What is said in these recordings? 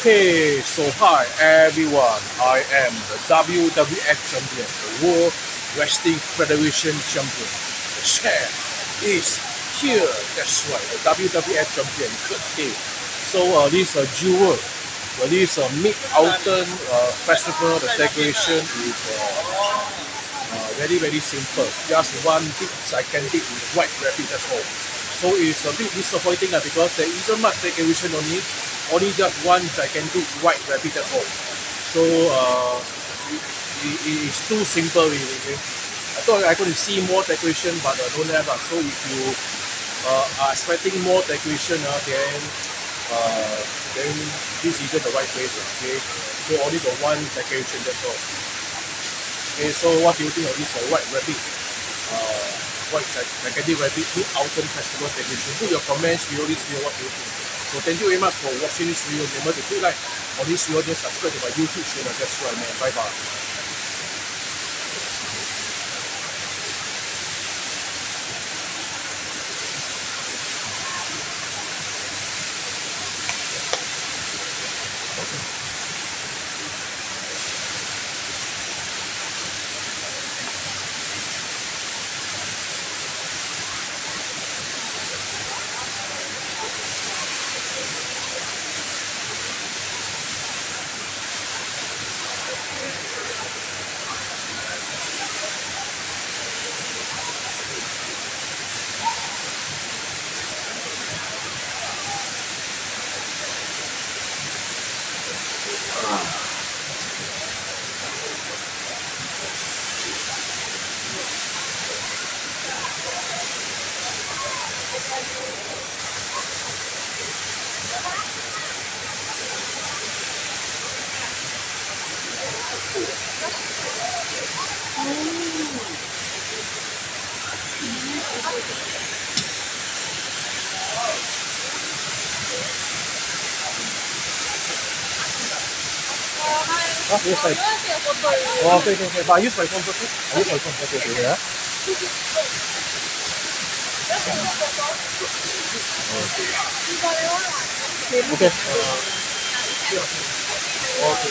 Okay, so hi everyone. I am the WWF champion, the World Wrestling Federation champion. The chair is here. That's right, the WWF champion. Good day. So uh, this uh, jewel, uh, this uh, Mid Autumn uh, Festival, the decoration is uh, uh, very very simple. Just one big gigantic white rabbit. That's all. So it's a bit disappointing uh, because there isn't much decoration on it only just one gigantic white rabbit at all. So uh, it, it is too simple really. Okay? I thought I to see more decoration but uh, don't have. Uh. So if you uh, are expecting more decoration, uh, then uh, then this isn't the right place. Okay, so only the one decoration that's all. Okay, so what do you think of this uh, white rabbit? Uh, white gigantic rabbit, Mid Autumn Festival decoration. Put your comments below this video. What you think? So thank you very much for watching this video. Remember to click like on this video, then subscribe to my YouTube channel. That's right, man. Bye Ah, yes, I. Oh, okay, okay, okay. But I use my phone first. I use my phone. Okay, okay, yeah. Okay. Okay. Uh, okay.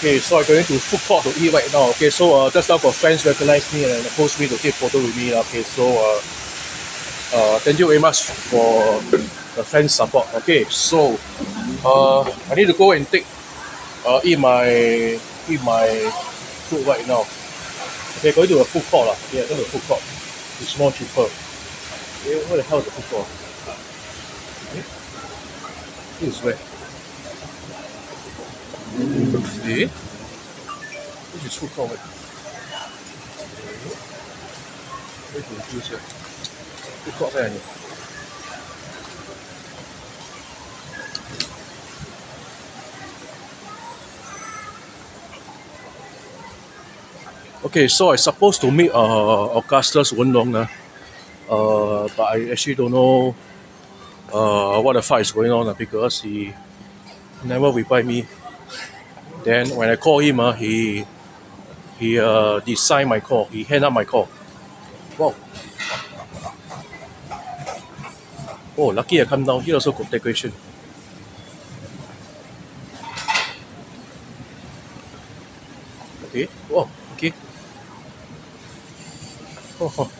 Okay, so I'm going to food court to eat right now. Okay, so uh, just now got friends recognize me and post me to take photo with me. Okay, so uh, uh, thank you very much for the friends support. Okay, so uh, I need to go and take uh, eat my eat my food right now. Okay, going to a food court lah. Yeah, going to a food court. It's more cheaper. Okay, where the hell is the food court? This is where good there. What is what call it? Very good, use it. We've got there. Okay, so I supposed to meet uh, Augustus Wenlong, uh, uh, but I actually don't know uh, what the fight is going on uh, because he never replied me. Then when I call him, uh, he he uh, declined my call. He hang up my call. Wow. Oh, lucky I come down. Here also got decoration. Okay. Wow. Okay. Oh.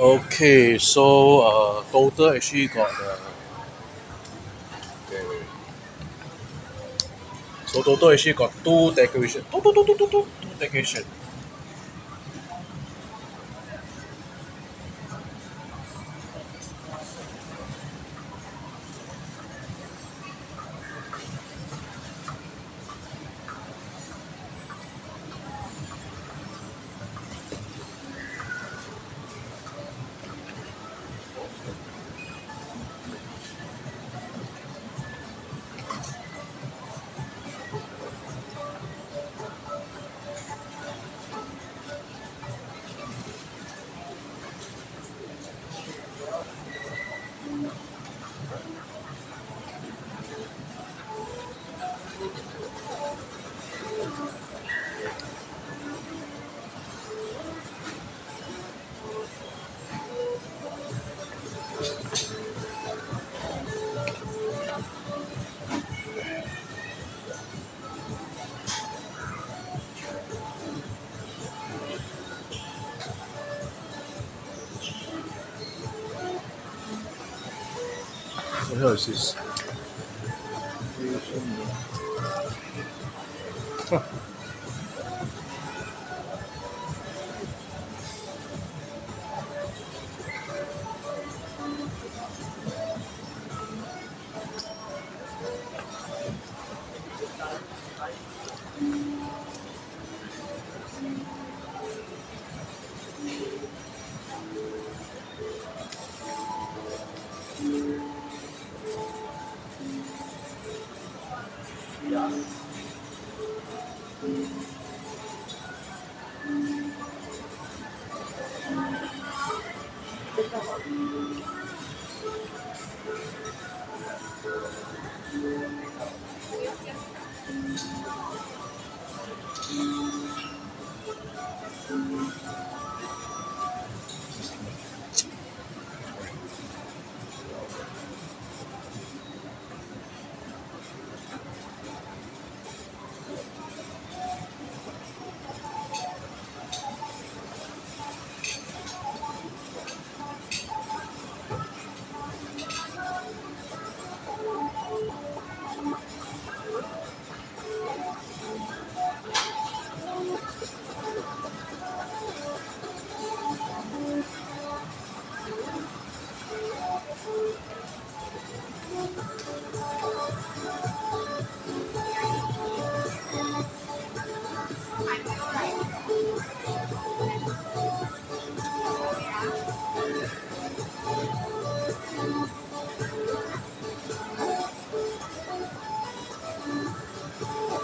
Okay, so uh, total actually got uh, okay, wait. so total actually got two decoration, two, two, two, two, two, two, two decoration. What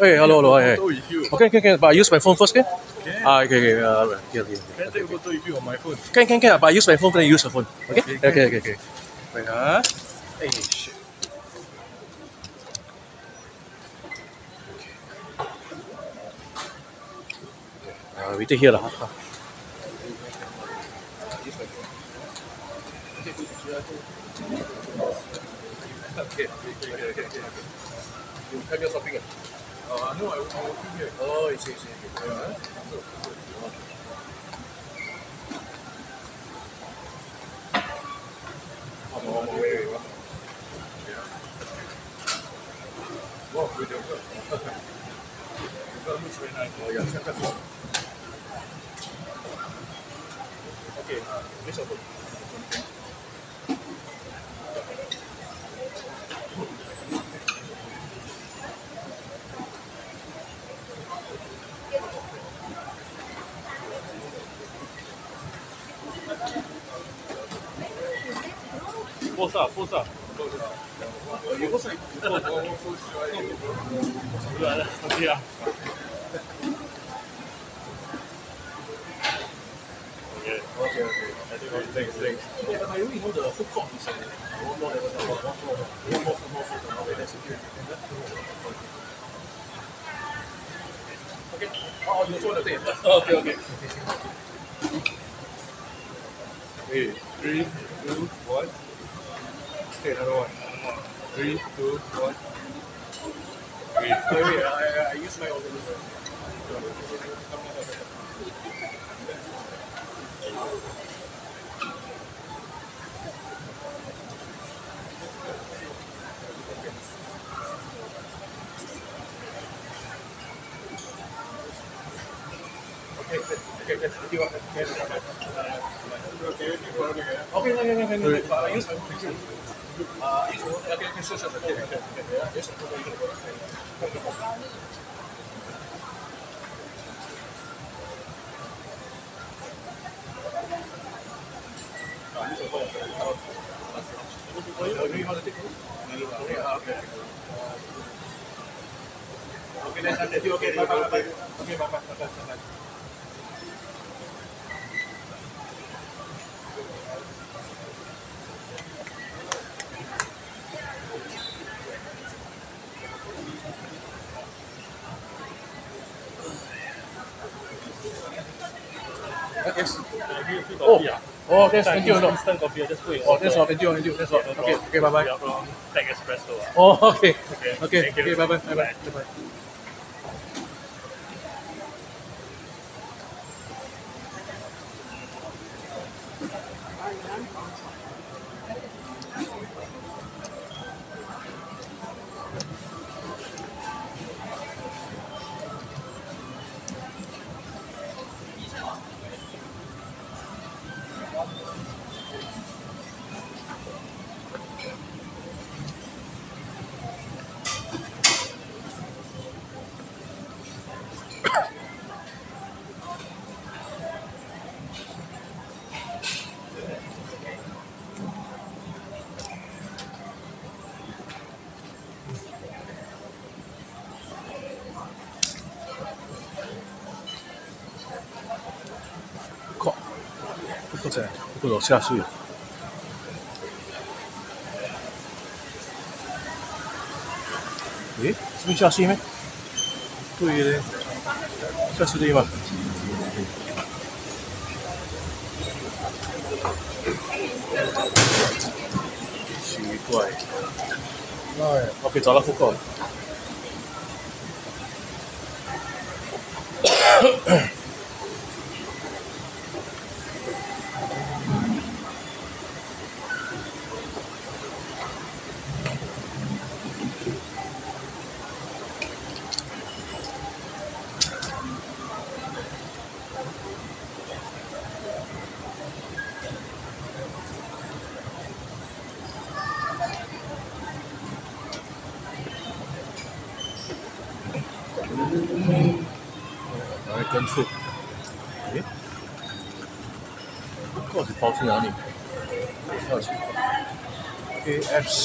Hey, hello, hello, hey, hey. With. Okay, can, can, but I use my phone first, can? Can. Ah, okay, okay, uh, here, here. Can I take a photo with you on my phone? Can, can, can, but I use my phone, then you use your phone. Okay? Okay, Okay, can. okay, okay. Wait, ah. Hey, shit. Uh, we take here huh? Okay, okay, okay, okay, okay. You come here shopping ah? 哦，那我我我从这里。哦，行行行，好。我我我，喂喂喂，你好。哇，会走路，哈哈哈。刚刚出来那个，也差不多。OK 啊，没少走。Força. You also, oh, oh, oh, oh, oh, Yeah. Okay. Okay, okay. Thanks, thanks. Yeah, but I only know the food court is uh, one more level one more, one more, one more food court. Okay, that's okay. Okay. Oh, you also want to take it? Okay, okay. Okay, three, two, one. Okay, another one. Three, two, one. Three. Wait, wait, I, I, I use my. Okay, okay, let's. Okay lang yan. Okay lang. Ayos. Ayos. Lagyan ko siya sa pagkira. Ayos. Okay, okay. Okay, okay. Okay, okay. Yes. Oh, Oh, yes, thank you. No. Instant coffee, just put it. Oh, that's all. Thank you, thank you. That's all. Okay, okay, bye, bye. From Tech Espresso. ah. Oh, okay. Okay, Okay, you. okay, bye, bye, bye, bye, bye. のチラシよ。え？それチラシめトイレで。チラシで言います。Uruguay. Right. Okay, tala ko ko.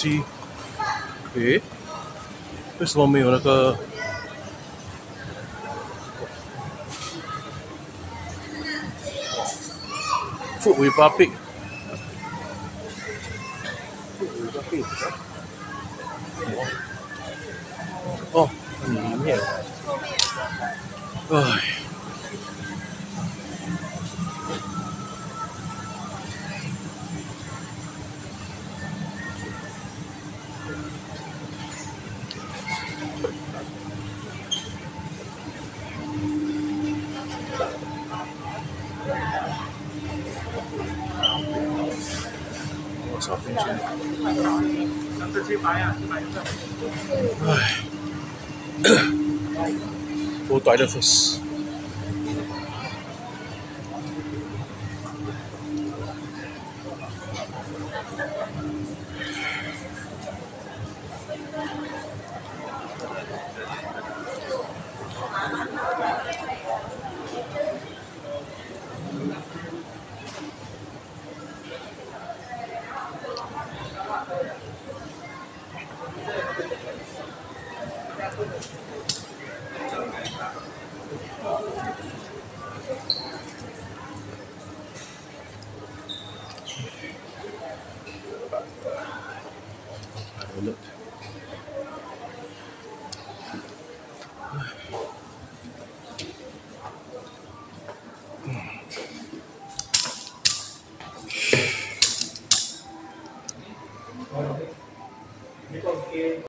KFC。诶，为什么没有那个？Food Republic。Food Republic。哦，很里面。唉。 唉，我呆了粉丝